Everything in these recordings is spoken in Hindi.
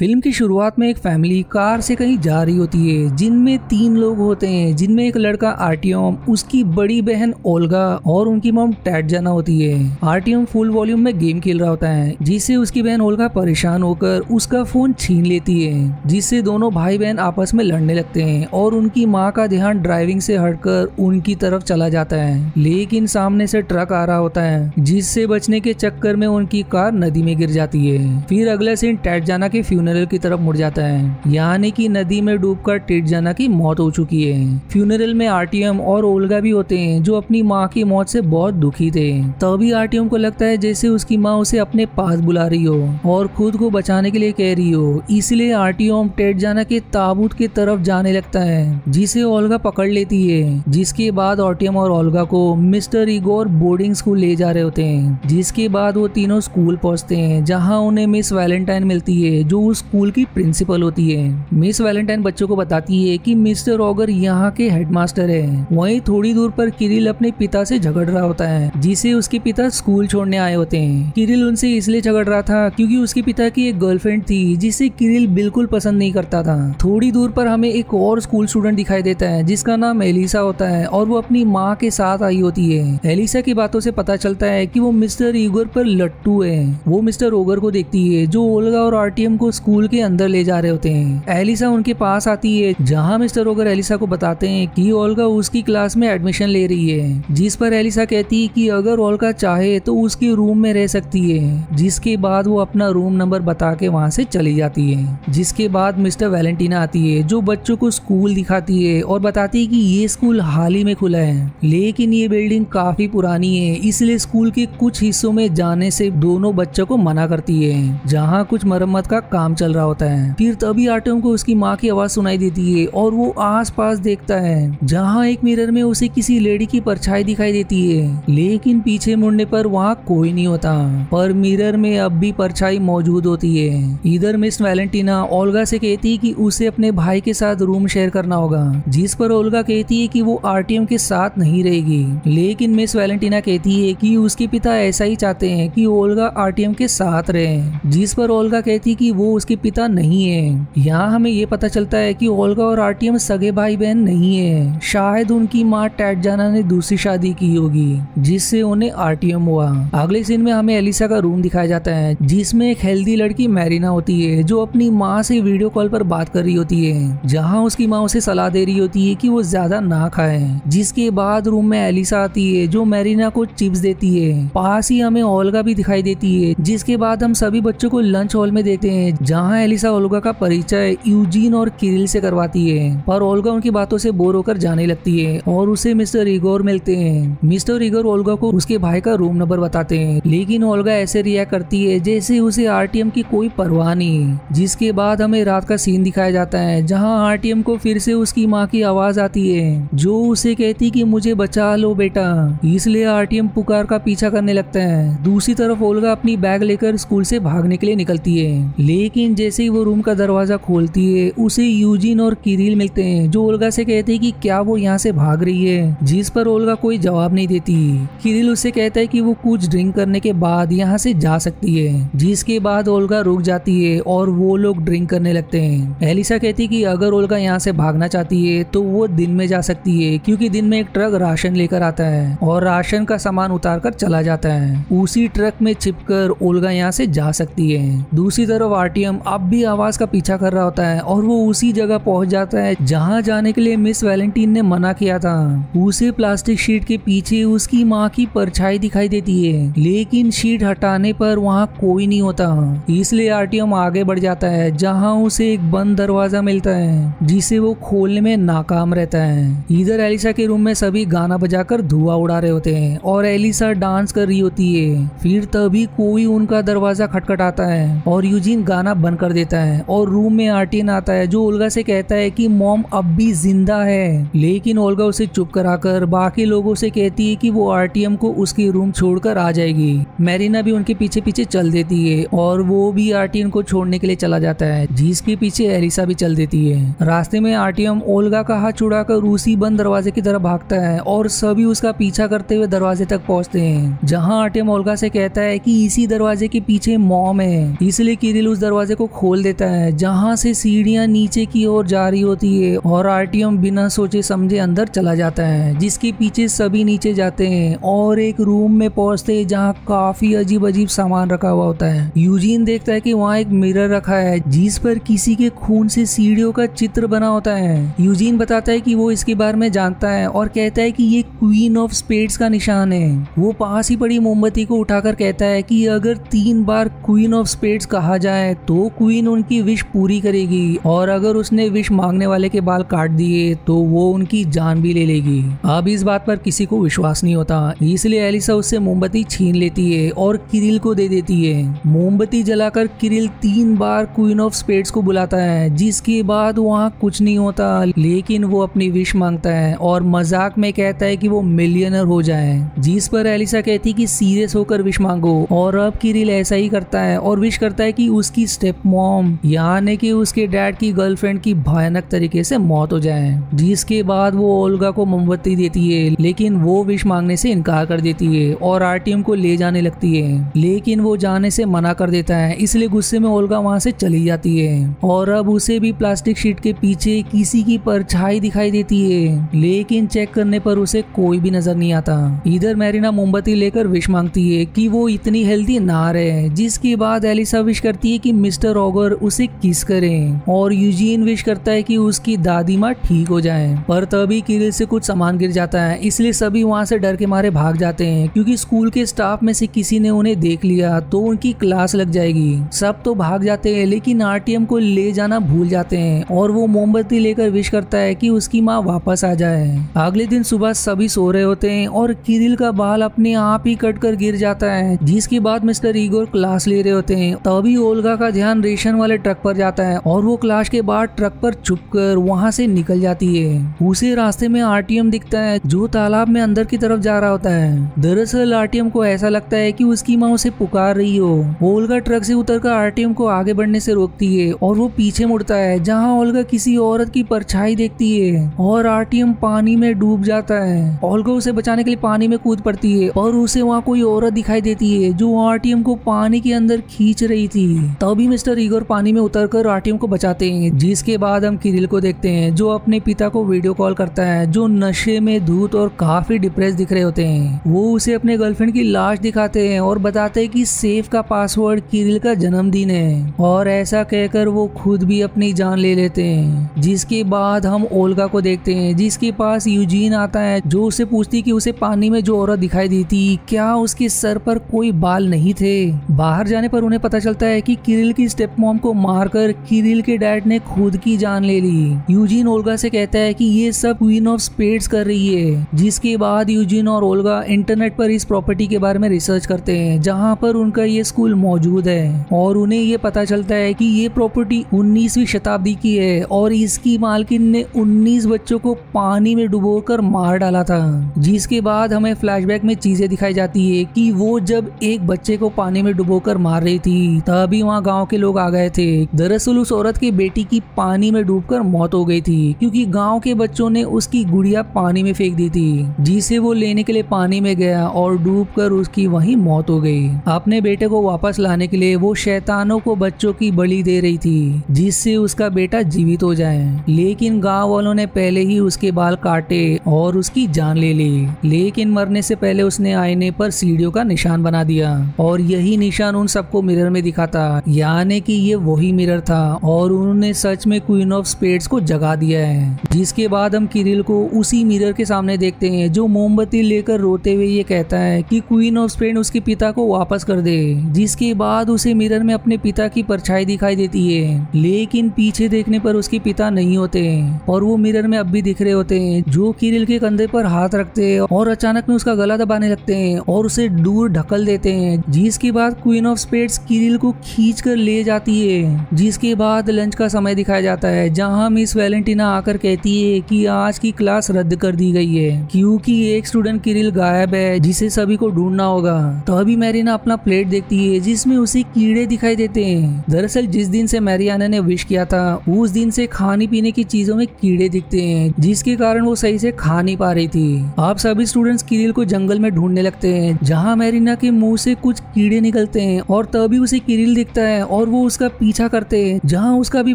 फ़िल्म की शुरुआत में एक फैमिली कार से कहीं जा रही होती है, जिनमें तीन लोग होते हैं, जिनमें एक लड़का आर्टियम उसकी बड़ी बहन ओल्गा और उनकी मॉम टैट जाना होती है। आर्टियम फुल वॉल्यूम में गेम खेल रहा होता है, जिससे उसकी बहन ओल्गा परेशान होकर उसका फ़ोन छीन लेती है, जिससे दोनों भाई बहन आपस में लड़ने लगते हैं और उनकी माँ का ध्यान ड्राइविंग से हटकर उनकी तरफ़ चला जाता है। लेकिन सामने से ट्रक आ रहा होता है, जिससे बचने के चक्कर में उनकी कार नदी में गिर जाती है। फिर अगला सीन टैट जाना के फ्यूनरल की तरफ़ मुड़ जाता है। यानी कि नदी में डूबकर टेट जाना की मौत हो चुकी है। फ्यूनरल में आरटीएम और ओल्गा भी होते हैं, जो अपनी माँ की मौत से बहुत दुखी थे। तभी आरटीएम को लगता है जैसे उसकी माँ उसे अपने पास बुला रही हो और खुद को बचाने के लिए कह रही हो। इसलिए आरटीएम टेट जाना के ताबूत की तरफ़ जाने लगता है, जिसे ओल्गा पकड़ लेती है। जिसके बाद आरटीएम और ओल्गा को मिस्टर इगोर बोर्डिंग स्कूल ले जा रहे होते हैं। जिसके बाद वो तीनों स्कूल पहुँचते हैं, जहाँ उन्हें मिस वैलेंटाइन मिलती है, जो उस स्कूल की प्रिंसिपल होती है। मिस वैलेंटाइन बच्चों को बताती है कि मिस्टर ऑगर यहाँ के हेडमास्टर है। वहीं थोड़ी दूर पर किरिल अपने पिता से झगड़ रहा होता है, जिसे उसके पिता स्कूल छोड़ने आए होते हैं। किरिल उनसे इसलिए झगड़ रहा था क्योंकि उसके पिता की एक गर्लफ्रेंड थी, जिसे किरिल बिल्कुल पसंद नहीं करता था। थोड़ी दूर पर हमें एक और स्कूल स्टूडेंट दिखाई देता है, जिसका नाम एलिसा होता है और वो अपनी माँ के साथ आई होती है। एलिसा की बातों से पता चलता है कि वो मिस्टर ईगर पर लट्टू है। वो मिस्टर ओगर को देखती है, जो ओलगा और आरटीएम को स्कूल के अंदर ले जा रहे होते हैं। एलिसा उनके पास आती है, जहाँ मिस्टर ओगर एलिसा को बताते हैं कि ओल्गा उसकी क्लास में एडमिशन ले रही है, जिस पर एलिसा कहती है कि अगर ओल्गा चाहे तो उसके रूम में रह सकती है, जिसके बाद वो अपना रूम नंबर बता के वहाँ से चली जाती है। जिसके बाद मिस्टर वैलेंटीना आती है, जो बच्चों को स्कूल दिखाती है और बताती है कि ये स्कूल हाल ही में खुला है। लेकिन ये बिल्डिंग काफ़ी पुरानी है, इसलिए स्कूल के कुछ हिस्सों में जाने से दोनों बच्चों को मना करती है, जहाँ कुछ मरम्मत का काम चल रहा होता है। फिर तभी आटम को उसकी माँ की आवाज़ सुनाई देती है और वो आस देखता है, जहाँ एक मिरर में उसे किसी लेडी की परछाई दिखाई देती है। लेकिन पीछे मुड़ने पर वहाँ कोई नहीं होता, पर मिरर में अब भी परछाई मौजूद होती है। इधर मिस वैलेंटीना ओल्गा से कहती है कि उसे अपने भाई के साथ रूम शेयर करना होगा, जिस पर ओल्गा कहती है कि वो आरटीएम के साथ नहीं रहेगी। लेकिन मिस वैलेंटीना कहती है कि उसके पिता ऐसा ही चाहते हैं कि ओल्गा आरटीएम के साथ रहे, जिस पर ओल्गा कहती कि वो उसके पिता नहीं है। यहाँ हमें ये पता चलता है कि ओल्गा और आरटीएम सगे भाई बहन नहीं है। शायद उनकी माँ टैटजाना ने दूसरी शादी की होगी, जिससे उन्हें आरटीएम हुआ। अगले सीन में हमें एलिसा का रूम दिखाया जाता है, जिसमें एक हेल्दी लड़की मैरिना होती है, जो अपनी माँ से वीडियो कॉल पर बात कर रही होती है, जहाँ उसकी माँ उसे सलाह दे रही होती है कि वो ज़्यादा ना खाए, जिसके बाद रूम में एलिसा आती है, जो मैरिना को चिप्स देती है। पास ही हमें ओल्गा भी दिखाई देती है, जिसके बाद हम सभी बच्चों को लंच हॉल में देखते हैं जहाँ एलिसा ओल्गा का परिचय यूजीन और किरिल से करवाती है, पर ओल्गा उनकी बातों से बोर होकर जाने लगती है और उसे मिस्टर इगोर मिलते हैं। मिस्टर इगोर ओल्गा को उसके भाई का रूम नंबर बताते हैं, लेकिन ओल्गा ऐसे रिएक्ट करती है जैसे उसे आरटीएम की कोई परवाह नहीं, जिसके बाद हमें रात का सीन दिखाया जाता है, जहाँ आरटीएम को फिर से उसकी माँ की आवाज़ आती है, जो उसे कहती कि मुझे बचा लो बेटा। इसलिए आरटीएम पुकार का पीछा करने लगता है। दूसरी तरफ़ ओल्गा अपनी बैग लेकर स्कूल से भागने के लिए निकलती है, लेकिन जैसे ही वो रूम का दरवाज़ा खोलती है, उसे यूजिन और किरिल मिलते हैं, जो ओल्गा से कहते हैं कि क्या वो यहाँ से भाग रही है, जिस पर ओल्गा कोई जवाब नहीं देती। किरिल उससे कहता है कि वो कुछ ड्रिंक करने के बाद यहाँ से जा सकती है, जिसके बाद ओल्गा रुक जाती है और वो लोग ड्रिंक करने लगते हैं। एलिसा कहती है कि अगर ओल्गा यहाँ से भागना चाहती है तो वो दिन में जा सकती है, क्योंकि दिन में एक ट्रक राशन लेकर आता है और राशन का सामान उतार कर चला जाता है। उसी ट्रक में छिपकर ओल्गा यहाँ से जा सकती है। दूसरी तरफ़ आरटीएम अब भी आवाज़ का पीछा कर रहा होता है और वो उसी जगह पहुँच जाता है जहाँ जाने के लिए मिस वैलेंटीन ने मना किया था। उसे प्लास्टिक शीट के पीछे उसकी माँ की परछाई दिखाई देती है, लेकिन शीट हटाने पर वहाँ कोई नहीं होता। इसलिए आरटीएम आगे बढ़ जाता है, जहाँ उसे एक बंद दरवाज़ा मिलता है, जिसे वो खोलने में नाकाम रहता है। इधर एलिसा के रूम में सभी गाना बजाकर धुआँ उड़ा रहे होते हैं और एलिसा डांस कर रही होती है। फिर तभी कोई उनका दरवाज़ा खटखटाता है और यूजिन गाना बंद कर देता है। और रूम में आर्टियन आता है, जो ओल्गा से कहता है कि मॉम अब भी ज़िंदा है। लेकिन ओल्गा उसे चुप कराकर बाकी लोगों से कहती है कि वो आरटीएम को उसके रूम छोड़कर आ जाएगी। मैरिना भी उनके पीछे पीछे चल देती है और वो भी आरटीएम को छोड़ने के लिए चला जाता है। जिसके पीछे एलिसा भी चल देती है। रास्ते में आरटीएम ओल्गा का हाथ छुड़ाकर उसी बंद दरवाजे की तरफ़ भागता है और सभी उसका पीछा करते हुए दरवाजे तक पहुँचते हैं, जहाँ आरटीएम ओल्गा से कहता है कि इसी दरवाजे के पीछे मॉम है। इसलिए किरिल उस दरवाजे दरवाजे को खोल देता है। जहाँ से सीढ़ियाँ नीचे की ओर जा रही होती है और आरटीएम बिना सोचे समझे अंदर चला जाता है, जिसके पीछे सभी नीचे जाते हैं और एक रूम में पहुँचते हैं जहाँ काफ़ी अजीब अजीब सामान रखा हुआ होता है। यूजीन देखता है कि वहाँ एक मिरर रखा है, जिस पर किसी के खून से सीढ़ियों का चित्र बना होता है। यूजीन बताता है कि वो इसके बारे में जानता है और कहता है कि ये क्वीन ऑफ़ स्पेड्स का निशान है। वो पास ही पड़ी मोमबत्ती को उठाकर कहता है कि अगर तीन बार क्वीन ऑफ़ स्पेड्स कहा जाए तो क्वीन उनकी विश पूरी करेगी और अगर उसने विश मांगने वाले के बाल काट दिए तो वो उनकी जान भी ले लेगी। अब इस बात पर किसी को विश्वास नहीं होता, इसलिए एलिसा उससे मोमबत्ती छीन लेती है और किरिल को दे देती है। मोमबत्ती जलाकर किरिल तीन बार क्वीन ऑफ़ स्पेड्स को बुलाता है, जिसके बाद वहाँ कुछ नहीं होता, लेकिन वो अपनी विश माँगता है और मज़ाक में कहता है कि वो मिलियनर हो जाए, जिस पर एलिसा कहती कि सीरियस होकर विश मांगो। और अब किरिल ऐसा ही करता है और विश करता है कि उसकी स्टेप मॉम यानी कि उसके डैड की गर्लफ्रेंड की भयानक तरीके से मौत हो जाए। जिसके बाद वो ओल्गा को मोमबत्ती देती है, लेकिन वो विश मांगने से इनकार कर देती है और आरटीएम को ले जाने लगती है। लेकिन वो जाने से मना कर देता है, इसलिए गुस्से में ओल्गा वहाँ से चली जाती है। और अब उसे भी प्लास्टिक शीट के पीछे किसी की परछाई दिखाई देती है, लेकिन चेक करने पर उसे कोई भी नज़र नहीं आता। इधर मैरिना मोमबत्ती लेकर विश मांगती है कि वो इतनी हेल्दी ना रहे, जिसके बाद एलिसा विश करती है कि मिस्टर ऑगर उसे किस करें? और यूजीन विश करता है कि उसकी दादी माँ ठीक हो जाए। पर तभी किरिल से कुछ सामान गिर जाता है, इसलिए सभी वहाँ से डर के मारे भाग जाते हैं, क्योंकि स्कूल के स्टाफ में से किसी ने उन्हें देख लिया तो उनकी क्लास लग जाएगी। सब तो भाग जाते हैं, लेकिन आरटीएम को ले जाना भूल जाते हैं, और वो मोमबत्ती लेकर विश करता है कि उसकी माँ वापस आ जाए। अगले दिन सुबह सभी सो रहे होते हैं, और किरिल का बाल अपने आप ही कट कर गिर जाता है, जिसके बाद मिस्टर ईगोर क्लास ले रहे होते हैं। तभी ओल्गा का ध्यान रेशन वाले ट्रक पर जाता है और वो क्लाश के बाद ट्रक पर छुप कर वहाँ से निकल जाती है। उसे रास्ते में आरटीएम दिखता है, जो तालाब में अंदर की तरफ़ जा रहा होता है। दरअसल आरटीएम को ऐसा लगता है कि उसकी माँ उसे पुकार रही हो। ओल्गा ट्रक से उतरकर आरटीएम को आगे बढ़ने से रोकती है और वो पीछे मुड़ता है, जहाँ ओल्गा किसी औरत की परछाई देखती है और आरटीएम पानी में डूब जाता है। ओल्गा उसे बचाने के लिए पानी में कूद पड़ती है और उसे वहाँ कोई औरत दिखाई देती है, जो आरटीएम को पानी के अंदर खींच रही थी। तभी मिस्टर ईगोर पानी में उतरकर आरटीएम को बचाते हैं, जिसके बाद हम किरिल को देखते हैं, जो अपने पिता को वीडियो कॉल करता है, जो नशे में धूत और काफ़ी डिप्रेस दिख रहे होते हैं। वो उसे अपने गर्लफ्रेंड की लाश दिखाते हैं और बताते हैं कि सेफ़ का पासवर्ड किरिल का जन्मदिन है, और ऐसा कहकर वो खुद भी अपनी जान ले लेते हैं। जिसके बाद हम ओल्गा को देखते हैं, जिसके पास यूजीन आता है, जो उसे पूछती कि उसे पानी में जो औरत दिखाई दी थी, क्या उसके सर पर कोई बाल नहीं थे? बाहर जाने पर उन्हें पता चलता है कि किरिल की स्टेप मॉम को मारकर किरिल के डैड ने खुद की जान ले ली। यूजीन ओल्गा से कहता है कि ये सब क्वीन ऑफ़ स्पेड्स कर रही है, जिसके बाद यूजीन और ओल्गा इंटरनेट पर इस प्रॉपर्टी के बारे में रिसर्च करते हैं, जहाँ पर उनका ये स्कूल मौजूद है। और उन्हें ये पता चलता है कि ये प्रॉपर्टी 19वीं शताब्दी की है, और इसकी मालकिन ने 19 बच्चों को पानी में डुबोकर मार डाला था, जिसके बाद हमें फ्लैशबैक में चीज़ें दिखाई जाती है कि वो जब एक बच्चे को पानी में डुबोकर मार रही थी, तभी वहाँ गाँव के लोग आ गए थे। दरअसल उस औरत की बेटी की पानी में डूबकर मौत हो गई थी, क्योंकि गाँव के बच्चों ने उसकी गुड़िया पानी में फेंक दी थी, जिसे वो लेने के लिए पानी में गया और डूबकर उसकी वहीं मौत हो गई। अपने बेटे को वापस लाने के लिए वो शैतानों को बच्चों की बलि दे रही थी, जिससे उसका बेटा जीवित हो जाए। लेकिन गाँव वालों ने पहले ही उसके बाल काटे और उसकी जान ले ली। लेकिन मरने से पहले उसने आईने पर सीढ़ियों का निशान बना दिया और यही निशान उन सबको मिरर में दिखा था यानी कि ये वही मिरर था और उन्होंने सच में क्वीन ऑफ़ स्पेड्स को जगा दिया है। जिसके बाद हम किरिल को उसी मिरर के सामने देखते हैं, जो मोमबत्ती लेकर रोते हुए ये कहता है कि क्वीन ऑफ़ स्पेड उसके पिता को वापस कर दे, जिसके बाद उसे मिरर में अपने पिता की परछाई दिखाई देती है। लेकिन पीछे देखने पर उसके पिता नहीं होते और वो मिरर में अब भी दिख रहे होते हैं, जो किरिल के कंधे पर हाथ रखते हैं और अचानक में उसका गला दबाने लगते हैं और उसे दूर ढकल देते हैं। जिसके बाद क्वीन ऑफ़ स्पेड्स किरिल को खींच कर जाती है, जिसके बाद लंच का समय दिखाया जाता है, जहाँ मिस वैलेंटिना आकर कहती है कि आज की क्लास रद्द कर दी गई है, क्योंकि एक स्टूडेंट किरिल गायब है, जिसे सभी को ढूंढना होगा। तभी मैरिना अपना प्लेट देखती है, जिसमें उसे कीड़े दिखाई देते हैं। दरअसल, जिस दिन से मैरियाना ने विश किया था, उस दिन से खाने पीने की चीज़ों में कीड़े दिखते हैं, जिसके कारण वो सही से खा नहीं पा रही थी। आप सभी स्टूडेंट्स किरिल को जंगल में ढूँढने लगते हैं, जहाँ मैरिना के मुँह से कुछ कीड़े निकलते हैं, और तभी उसे किरिल दिखता है, और वो उसका पीछा करते हैं, जहाँ उसका भी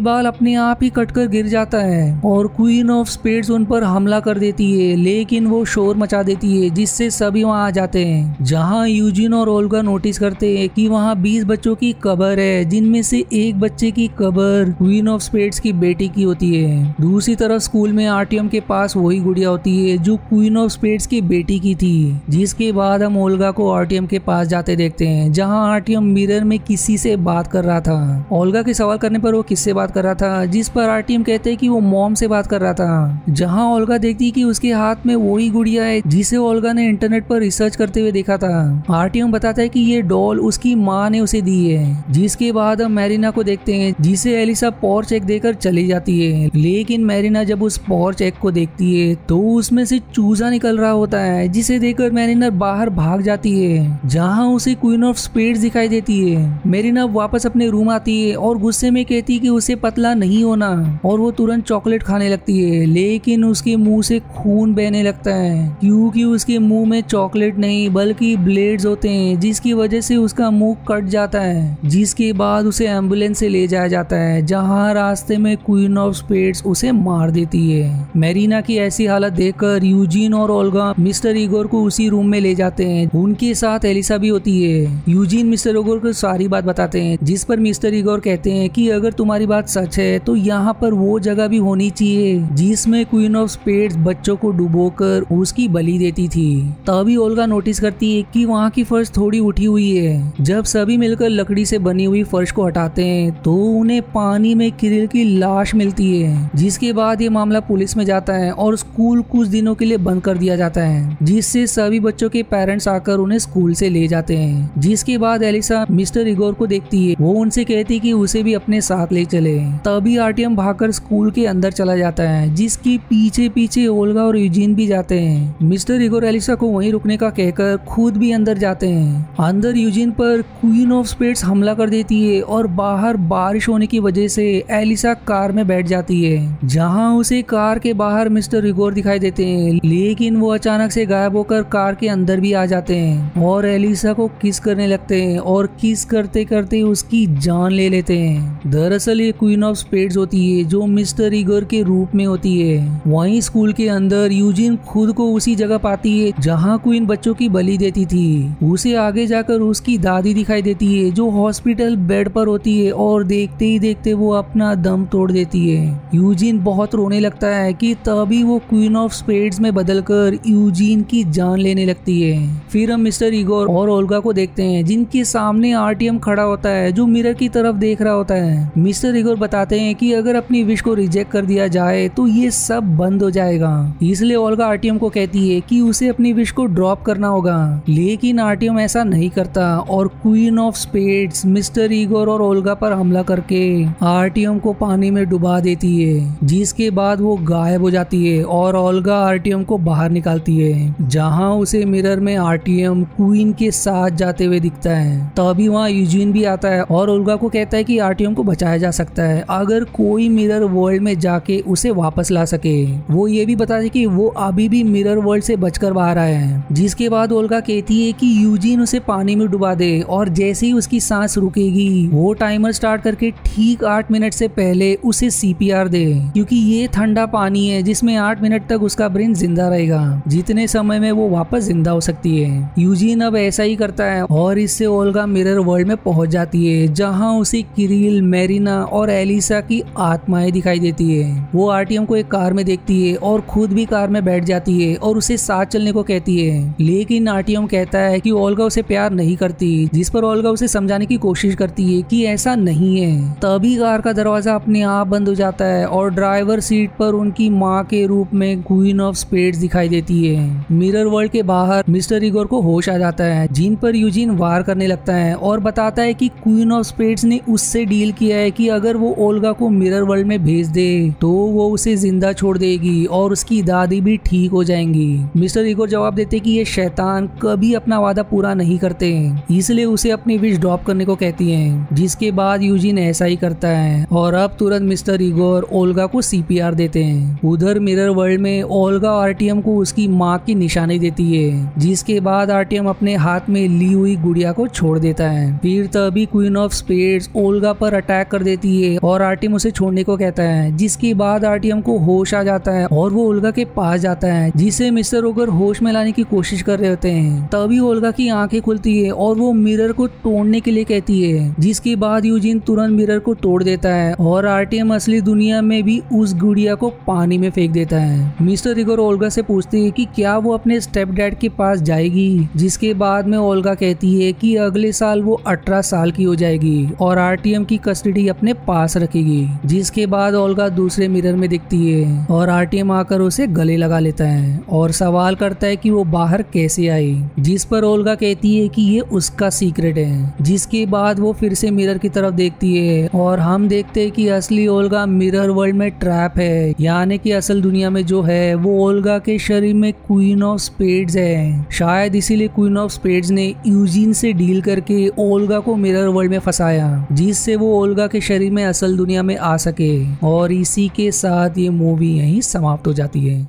बाल अपने आप ही कटकर गिर जाता है और क्वीन ऑफ़ स्पेड्स उन पर हमला कर देती है, लेकिन वो शोर मचा देती है, जिससे सभी वहाँ आ जाते हैं। जहाँ यूजिन और ओल्गा नोटिस करते हैं कि वहाँ 20 बच्चों की कबर है, जिनमें से एक बच्चे की कबर क्वीन ऑफ़ स्पेड्स की बेटी की होती है। दूसरी तरफ़ स्कूल में आरटीएम के पास वही गुड़िया होती है, जो क्वीन ऑफ़ स्पेड्स की बेटी की थी, जिसके बाद हम ओल्गा को आरटीएम के पास जाते देखते हैं, जहाँ आरटीएम मिरर में किसी से बात कर रहा था। ओल्गा के सवाल करने पर वो किससे बात कर रहा था? जिस पर आरटीएम कहते हैं कि वो मॉम से बात कर रहा था। जहाँ ओल्गा देखती कि उसके हाथ में वही गुड़िया है, जिसे ओल्गा ने इंटरनेट पर रिसर्च करते हुए देखा था। आरटीएम बताता है कि ये डॉल उसकी माँ ने उसे दी है, जिसके बाद हम मैरिना को देखते हैं, जिसे एलिसा पॉर्च एक देकर चली जाती है। लेकिन मैरिना जब उस पॉर्च एक को देखती है तो उसमें से चूजा निकल रहा होता है, जिसे देखकर मैरिना बाहर भाग जाती है, जहाँ उसे क्वीन ऑफ़ स्पेड्स दिखाई देती है। मैरिना वापस अपने रूम आती है और गुस्से में कहती है कि उसे पतला नहीं होना और वो तुरंत चॉकलेट खाने लगती है। लेकिन उसके मुँह से खून बहने लगता है, क्योंकि उसके मुँह में चॉकलेट नहीं, बल्कि ब्लेड्स होते हैं, जिसकी वजह से उसका मुँह कट जाता है, जिसके बाद उसे एंबुलेंस से ले जाया जाता है, जहाँ रास्ते में क्वीन ऑफ़ स्पेड्स उसे मार देती है। मैरीना की ऐसी हालत देखकर यूजीन और ओल्गा मिस्टर इगोर को उसी रूम में ले जाते हैं। उनके साथ एलिसा भी होती है। यूजीन मिस्टर इगोर को सारी बात बताते हैं, जिस पर मिस्टर इगोर कहते हैं कि अगर तुम्हारी बात सच है तो यहाँ पर वो जगह भी होनी चाहिए, जिसमें क्वीन ऑफ़ स्पेड्स बच्चों को डुबोकर उसकी बलि देती थी। तभी ओल्गा नोटिस करती है कि वहाँ की फर्श थोड़ी उठी हुई है। जब सभी मिलकर लकड़ी से बनी हुई फर्श को हटाते हैं तो उन्हें पानी में किरिल की लाश मिलती है, जिसके बाद ये मामला पुलिस में जाता है और स्कूल कुछ दिनों के लिए बंद कर दिया जाता है, जिससे सभी बच्चों के पेरेंट्स आकर उन्हें स्कूल से ले जाते हैं। जिसके बाद एलिसा मिस्टर इगोर को देखती है, वो उनसे कहती कि उसे भी अपने साथ ले चले। तभी आरटीएम भागकर स्कूल के अंदर चला जाता है, जिसके पीछे पीछे ओल्गा और यूजीन भी जाते हैं। मिस्टर इगोर एलिसा को वहीं रुकने का कहकर खुद भी अंदर जाते हैं। अंदर यूजिन पर क्वीन ऑफ़ स्पेड्स हमला कर देती है और बाहर बारिश होने की वजह से एलिसा कार में बैठ जाती है, जहाँ उसे कार के बाहर मिस्टर रिगोर दिखाई देते हैं। लेकिन वो अचानक से गायब होकर कार के अंदर भी आ जाते हैं और एलिसा को किस करने लगते हैं और किस करते करते उसकी जान ले लेते हैं। दरअसल ये क्वीन ऑफ़ स्पेड्स होती है, जो मिस्टर इगोर के रूप में होती है। वहीं स्कूल के अंदर यूजिन खुद को उसी जगह पाती है, जहाँ क्वीन बच्चों की बलि देती थी। उसे आगे जाकर उसकी दादी दिखाई देती है, जो हॉस्पिटल बेड पर होती है और देखते ही देखते वो अपना दम तोड़ देती है। यूजिन बहुत रोने लगता है कि तभी वो क्वीन ऑफ़ स्पेड्स में बदलकर यूजिन की जान लेने लगती है। फिर हम मिस्टर इगोर और ओल्गा को देखते हैं, जिनके सामने आरटीएम खड़ा होता है, जो मिरर की तरफ़ देख रहा होता है। मिस्टर इगोर बताते हैं कि अगर अपनी विश को रिजेक्ट कर दिया जाए तो ये सब बंद हो जाएगा। इसलिए ओल्गा आरटीएम को कहती है कि उसे अपनी विश को ड्रॉप करना होगा। लेकिन आरटीएम ऐसा नहीं करता और queen of spades, mister Igor और ओल्गा पर हमला करके आरटीएम को पानी में डुबा देती है, जिसके बाद वो गायब हो जाती है और ओल्गा आरटीएम को बाहर निकालती है, जहाँ उसे मिरर में आरटीएम क्वीन के साथ जाते हुए दिखता है। तभी वहाँ यूजीन भी आता है और ओल्गा को कहता है कि आरटीएम को बचाया जा सकता है। अगर कोई मिरर वर्ल्ड में जाके उसे वापस ला सके, वो ये भी बता दे कि वो अभी भी मिरर वर्ल्ड से बचकर बाहर आया है। जिसके बाद ओल्गा कहती है कि यूजीन उसे पानी में डुबा दे और जैसे ही उसकी सांस रुकेगी, वो टाइमर स्टार्ट करके ठीक आठ मिनट से पहले उसे सीपीआर दे, क्योंकि ये ठंडा पानी है जिसमें आठ मिनट तक उसका ब्रेन ज़िंदा रहेगा। जितने समय में वो वापस ज़िंदा हो सकती है। यूजीन अब ऐसा ही करता है और इससे ओल्गा मिरर वर्ल्ड में पहुँच जाती है जहाँ उसे किरिल, मेरिना और एलिसा की आत्माएँ दिखाई देती है। वो आरटीएम को एक कार में देखती है और खुद भी कार में बैठ जाती है और उसे साथ चलने को कहती है। लेकिन आरटीएम कहता है कि ओल्गा उसे प्यार नहीं करती, जिस पर ओल्गा उसे समझाने की कोशिश करती है कि ऐसा नहीं है। तभी कार का दरवाज़ा अपने आप बंद हो जाता है और ड्राइवर सीट पर उनकी माँ के रूप में क्वीन ऑफ़ स्पेड्स दिखाई देती है। मिरर वर्ल्ड के बाहर मिस्टर इगोर को होश आ जाता है, जिन पर यूजिन वार करने लगता है और बताता है कि क्वीन ऑफ़ स्पेड्स ने उससे डील किया है कि अगर वो ओल्गा को मिरर वर्ल्ड में भेज दे तो वो उसे ज़िंदा छोड़ देगी और उसकी दादी भी ठीक हो जाएँगी। मिस्टर इगोर जवाब देते कि ये शैतान कभी अपना वादा पूरा नहीं करते, इसलिए उसे अपनी विश ड्रॉप करने को कहती हैं, जिसके बाद यूजिन ऐसा ही करता है। और अब तुरंत मिस्टर इगोर ओल्गा को सीपीआर देते हैं। उधर मिरर वर्ल्ड में ओल्गा आरटीएम को उसकी माँ की निशानी देती है, जिसके बाद आरटीएम अपने हाथ में ली हुई गुड़िया को छोड़ देता है। फिर तभी queen of of spades Olga पर अटैक कर देती है और आर्टियम उसे छोड़ने को कहता है। जिसके बाद आर्टियम को होश आ जाता है और वो ओल्गा के पास जाता है, जिसे मिस्टर ओगर होश में लाने की कोशिश कर रहे होते हैं। तभी ओल्गा की आँखें खुलती है और वो मिरर को तोड़ने के लिए कहती है, जिसके बाद यूजिन तुरंत मिरर को तोड़ देता है और आरटीएम असली दुनिया में भी उस गुड़िया को पानी में फेंक देता है। मिस्टर रिगोर ओल्गा से पूछते है कि क्या वो अपने स्टेप डैड के पास जाएगी, जिसके बाद में ओल्गा कहती है कि अगले साल वो अठारह साल की हो जाएगी और आरटीएम की कस्टडी अपने पास रखेगी, जिसके बाद ओल्गा दूसरे मिरर में दिखती है और आरटीएम आकर उसे गले लगा लेता है और सवाल करता है कि वो बाहर कैसे आई, जिस पर ओल्गा कहती है कि ये उसका सीक्रेट है, जिसके बाद वो फिर से मिरर की तरफ़ देखती है और हम देखते हैं कि असली ओल्गा मिरर वर्ल्ड में ट्रैप है, यानी कि असल दुनिया में जो है वो ओल्गा के शरीर में क्वीन ऑफ़ स्पेड्स है। शायद इसीलिए क्वीन ऑफ़ स्पेड्स ने यूजिन से डील करके ओल्गा को मिरर वर्ल्ड में फंसाया, जिससे वो ओल्गा के शरीर में असल दुनिया में आ सके, और इसी के साथ ये मूवी यहीं समाप्त हो जाती है।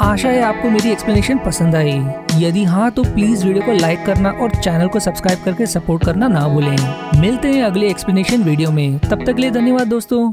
आशा है आपको मेरी एक्सप्लेनेशन पसंद आई। यदि हाँ तो प्लीज़ वीडियो को लाइक करना और चैनल को सब्सक्राइब करके सपोर्ट करना ना भूलें। मिलते हैं अगले एक्सप्लेनेशन वीडियो में। तब तक के लिए धन्यवाद दोस्तों।